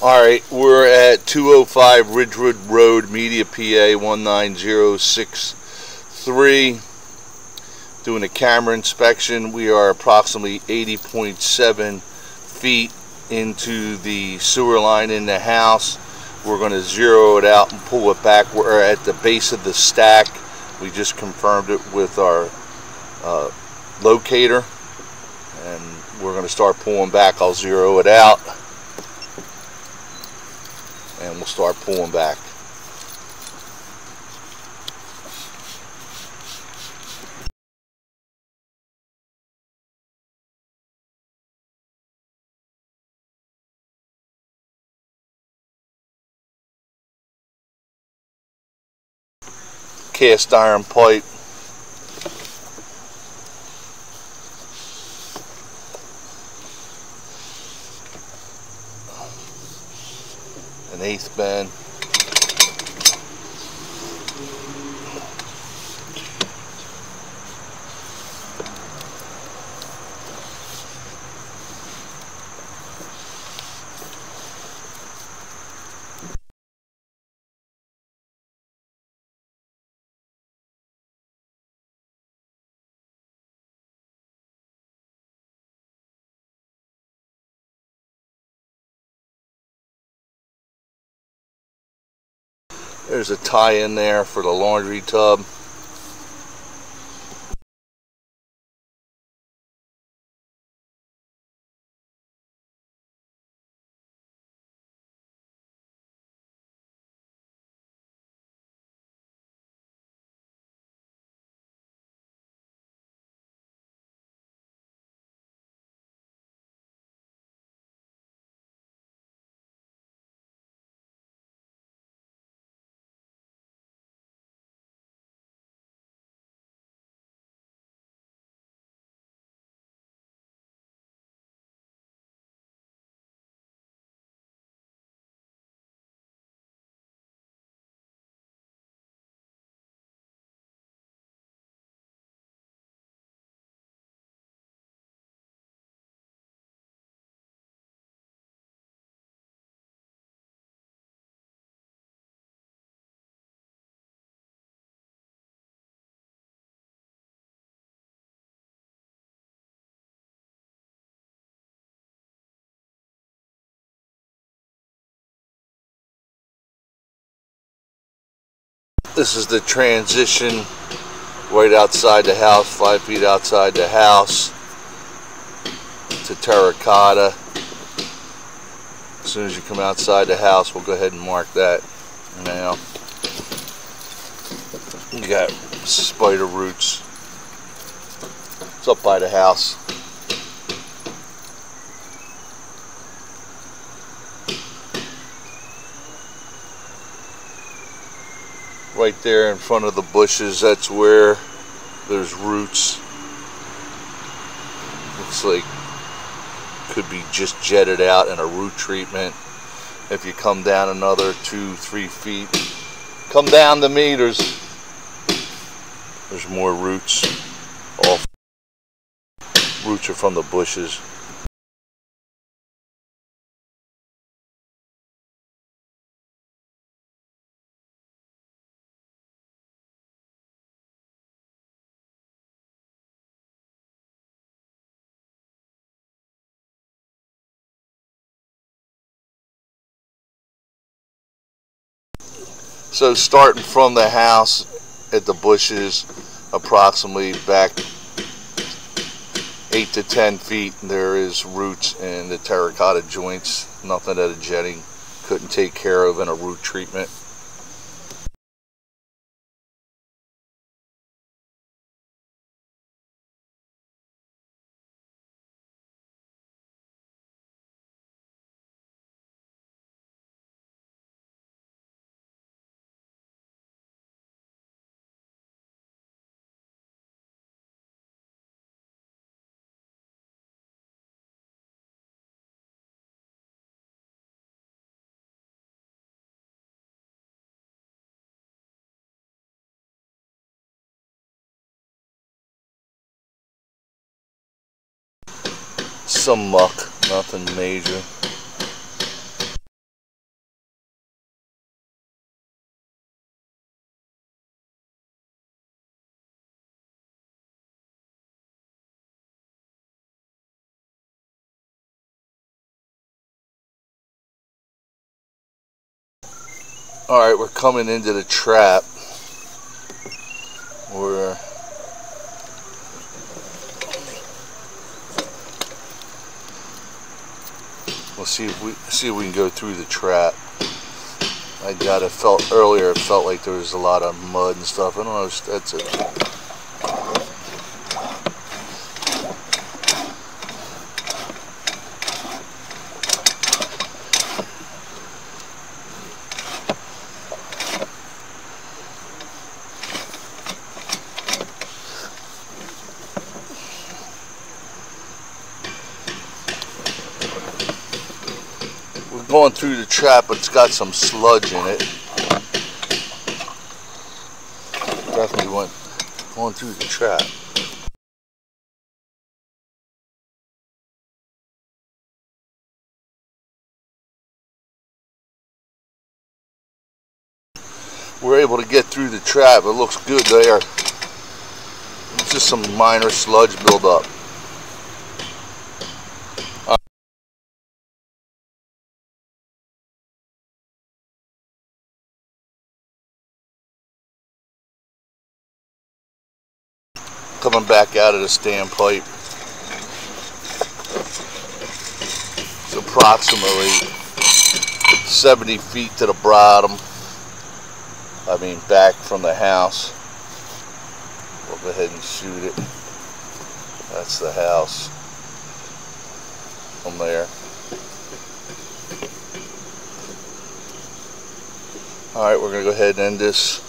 All right, we're at 205 Ridgewood Road, Media, PA 19063. Doing a camera inspection. We are approximately 80.7 feet into the sewer line in the house. We're going to zero it out and pull it back. We're at the base of the stack. We just confirmed it with our uh, locator and we're going to start pulling back. I'll zero it out and we'll start pulling back. Cast iron pipe an There's a tie in there for the laundry tub. This is the transition right outside the house, five feet outside the house to terracotta. As soon as you come outside the house, we'll go ahead and mark that now. You got spider roots. It's up by the house. Right there in front of the bushes that's where there's roots. Looks like could be just jetted out in a root treatment. If you come down another two three feet come down the meters. There's more roots off. Roots are from the bushes So starting from the house at the bushes, approximately back eight to ten feet, there is roots in the terracotta joints. Nothing that a jetting couldn't take care of in a root treatment. some muck, nothing major. Alright, we're coming into the trap. We're We'll see if we see if we can go through the trap. I got it felt earlier. It felt like there was a lot of mud and stuff. I don't know that's it. Going through the trap, but it's got some sludge in it. Definitely went going through the trap. We're able to get through the trap. It looks good there. It's just some minor sludge buildup. Coming back out of the standpipe. It's approximately 70 feet to the bottom. I mean back from the house. We'll go ahead and shoot it. That's the house from there. Alright, we're going to go ahead and end this